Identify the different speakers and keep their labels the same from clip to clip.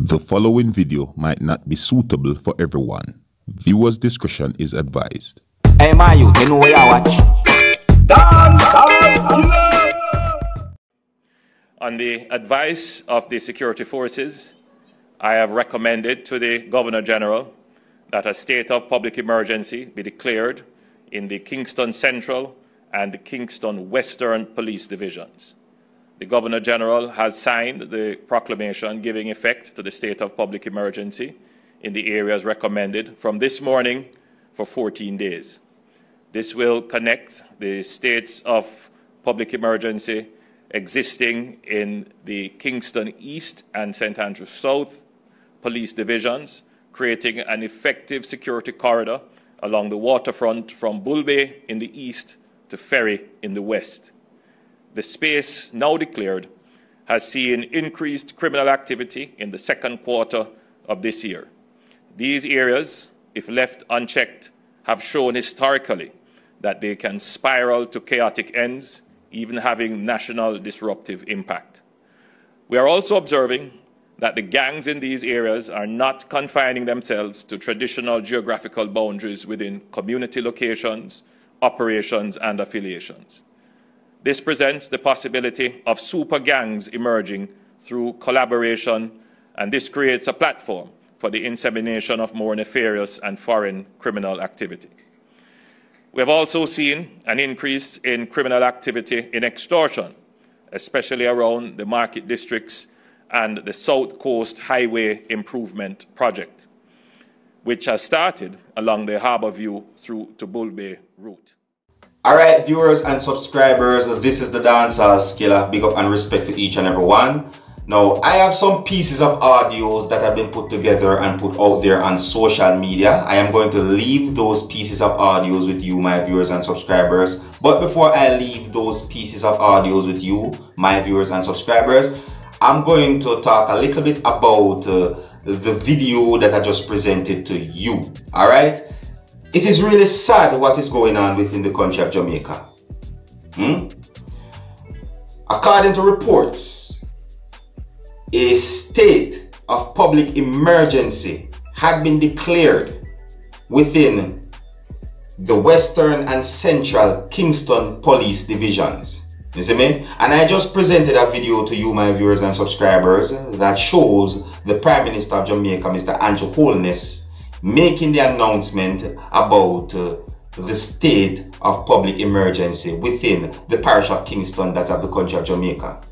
Speaker 1: The following video might not be suitable for everyone. Viewers' discretion is advised.
Speaker 2: Hey, my youth, you know what I watch?
Speaker 3: On the advice of the security forces, I have recommended to the Governor General that a state of public emergency be declared in the Kingston Central and the Kingston Western Police Divisions. The Governor General has signed the proclamation giving effect to the state of public emergency in the areas recommended from this morning for 14 days. This will connect the states of public emergency existing in the Kingston East and St. Andrew South police divisions, creating an effective security corridor along the waterfront from Bull Bay in the east to Ferry in the west the space now declared has seen increased criminal activity in the second quarter of this year. These areas, if left unchecked, have shown historically that they can spiral to chaotic ends, even having national disruptive impact. We are also observing that the gangs in these areas are not confining themselves to traditional geographical boundaries within community locations, operations, and affiliations. This presents the possibility of super gangs emerging through collaboration, and this creates a platform for the insemination of more nefarious and foreign criminal activity. We have also seen an increase in criminal activity in extortion, especially around the market districts and the South Coast Highway Improvement Project, which has started along the Harbour View through to Bull Bay route.
Speaker 2: Alright viewers and subscribers, this is the Dancehall Skilla. Big up and respect to each and every one. Now, I have some pieces of audios that have been put together and put out there on social media. I am going to leave those pieces of audios with you, my viewers and subscribers. But before I leave those pieces of audios with you, my viewers and subscribers, I'm going to talk a little bit about uh, the video that I just presented to you. Alright? It is really sad what is going on within the country of Jamaica. Hmm? According to reports, a state of public emergency had been declared within the Western and Central Kingston Police Divisions. You see me? And I just presented a video to you, my viewers and subscribers, that shows the Prime Minister of Jamaica, Mr. Andrew Holness, making the announcement about uh, the state of public emergency within the parish of Kingston that of the country of Jamaica.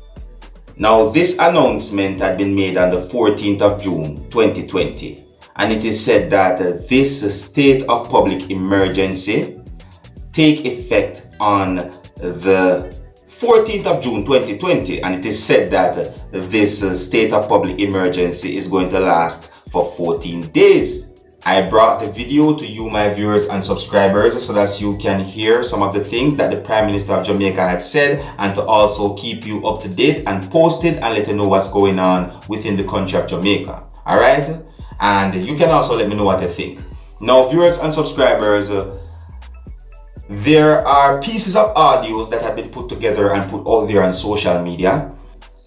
Speaker 2: Now this announcement had been made on the 14th of June 2020 and it is said that uh, this state of public emergency take effect on the 14th of June 2020 and it is said that uh, this uh, state of public emergency is going to last for 14 days. I brought the video to you, my viewers and subscribers, so that you can hear some of the things that the Prime Minister of Jamaica had said and to also keep you up to date and posted and let you know what's going on within the country of Jamaica. Alright? And you can also let me know what you think. Now, viewers and subscribers, there are pieces of audios that have been put together and put out there on social media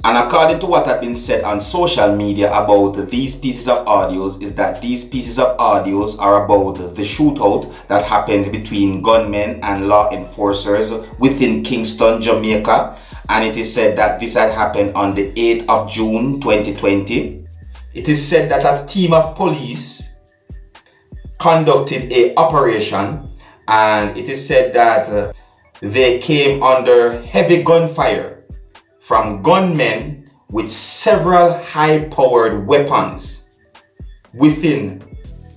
Speaker 2: and according to what had been said on social media about these pieces of audios is that these pieces of audios are about the shootout that happened between gunmen and law enforcers within Kingston, Jamaica. And it is said that this had happened on the 8th of June 2020. It is said that a team of police conducted a operation and it is said that uh, they came under heavy gunfire from gunmen with several high-powered weapons within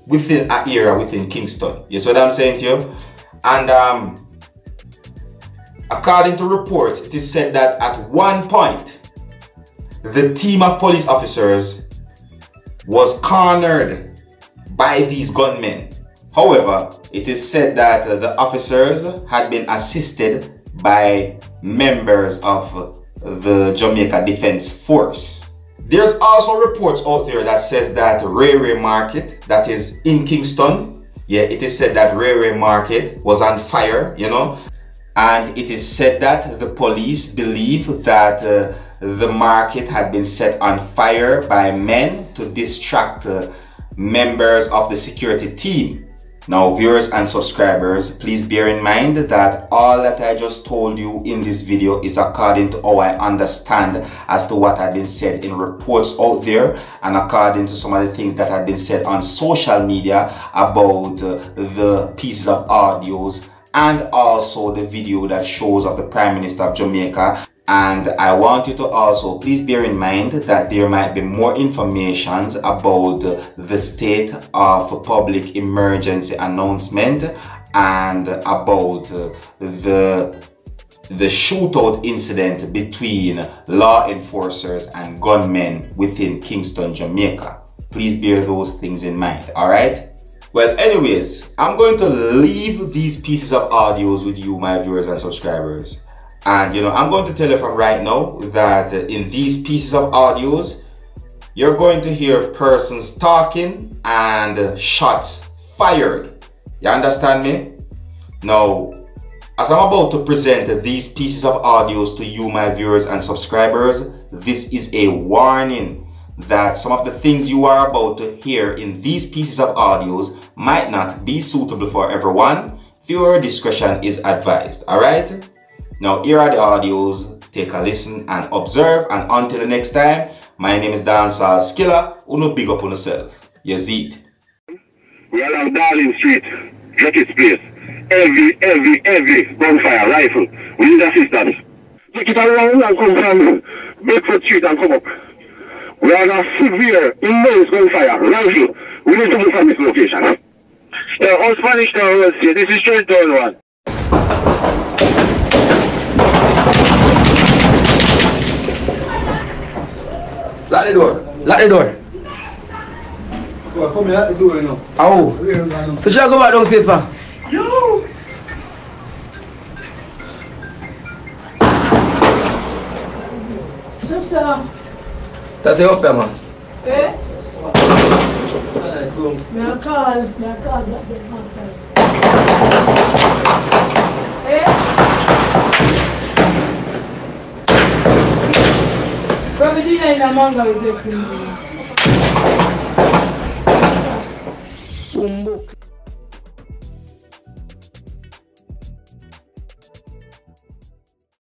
Speaker 2: within an area within Kingston. You see what I'm saying to you? And um, according to reports, it is said that at one point, the team of police officers was cornered by these gunmen. However, it is said that uh, the officers had been assisted by members of the Jamaica Defense Force. There's also reports out there that says that Ray Ray Market, that is in Kingston, yeah, it is said that Ray Ray Market was on fire, you know, and it is said that the police believe that uh, the market had been set on fire by men to distract uh, members of the security team. Now, viewers and subscribers, please bear in mind that all that I just told you in this video is according to how I understand as to what had been said in reports out there and according to some of the things that have been said on social media about uh, the pieces of audios and also the video that shows of the Prime Minister of Jamaica and I want you to also please bear in mind that there might be more information about the state of public emergency announcement and about the the shootout incident between law enforcers and gunmen within Kingston, Jamaica. Please bear those things in mind, all right? Well, anyways, I'm going to leave these pieces of audios with you, my viewers and subscribers. And you know, I'm going to tell you from right now that uh, in these pieces of audios, you're going to hear persons talking and uh, shots fired. You understand me? Now, as I'm about to present these pieces of audios to you, my viewers and subscribers, this is a warning that some of the things you are about to hear in these pieces of audios might not be suitable for everyone. Viewer discretion is advised, alright? Now here are the audios, take a listen and observe and until the next time, my name is Dancehall Skilla, uno big up on yourself. Yazid.
Speaker 4: We are on Darling Street, Jacket's place. Every, every, every gunfire, rifle. We need assistance. Take it around and come from Bedford Street and come up. We are on a severe, immense gunfire, rifle. We need to move from this location. Yeah, all Spanish now, this is Trenton one.
Speaker 5: Lock the door. Lock the door.
Speaker 6: Well, come here, lock the door, you know.
Speaker 5: Ow.
Speaker 6: Where you going?
Speaker 5: So shall I go back downstairs, pa?
Speaker 6: You!
Speaker 7: Sister,
Speaker 5: That's it up there, man.
Speaker 7: eh?
Speaker 6: Alright, come.
Speaker 7: Me a call, me a call that them outside. Eh? tina ina manga weze
Speaker 5: fungula umbuka